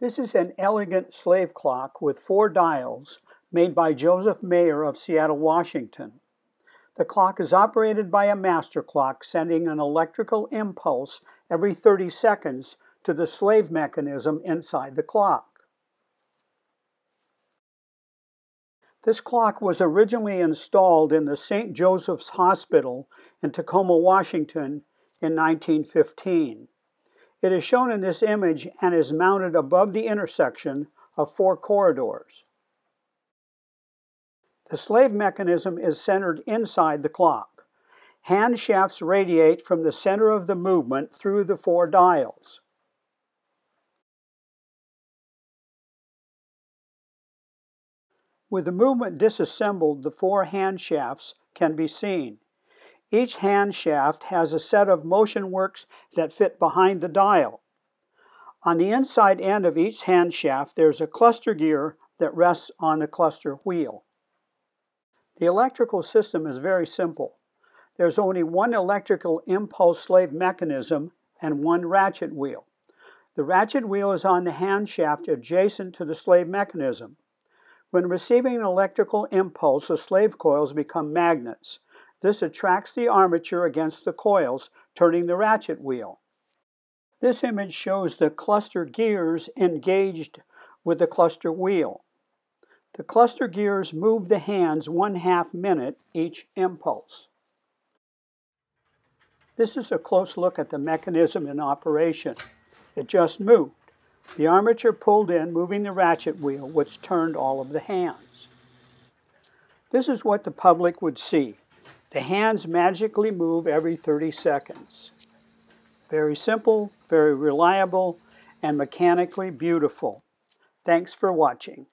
This is an elegant slave clock with four dials made by Joseph Mayer of Seattle, Washington. The clock is operated by a master clock sending an electrical impulse every 30 seconds to the slave mechanism inside the clock. This clock was originally installed in the St. Joseph's Hospital in Tacoma, Washington in 1915. It is shown in this image and is mounted above the intersection of four corridors. The slave mechanism is centered inside the clock. Hand shafts radiate from the center of the movement through the four dials. With the movement disassembled, the four hand shafts can be seen. Each hand shaft has a set of motion works that fit behind the dial. On the inside end of each hand shaft, there's a cluster gear that rests on the cluster wheel. The electrical system is very simple. There's only one electrical impulse slave mechanism and one ratchet wheel. The ratchet wheel is on the hand shaft adjacent to the slave mechanism. When receiving an electrical impulse, the slave coils become magnets. This attracts the armature against the coils, turning the ratchet wheel. This image shows the cluster gears engaged with the cluster wheel. The cluster gears move the hands one half minute each impulse. This is a close look at the mechanism in operation. It just moved. The armature pulled in, moving the ratchet wheel, which turned all of the hands. This is what the public would see. The hands magically move every 30 seconds. Very simple, very reliable, and mechanically beautiful. Thanks for watching.